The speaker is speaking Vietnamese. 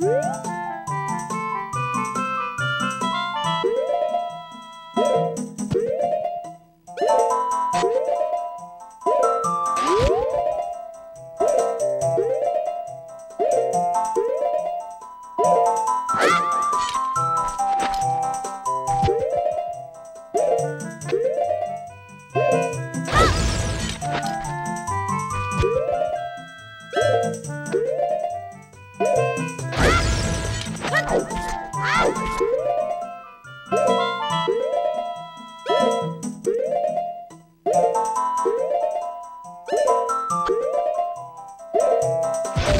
Woo! Música